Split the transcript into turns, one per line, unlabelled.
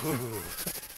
ハハハハ。